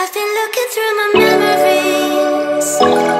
I've been looking through my memories.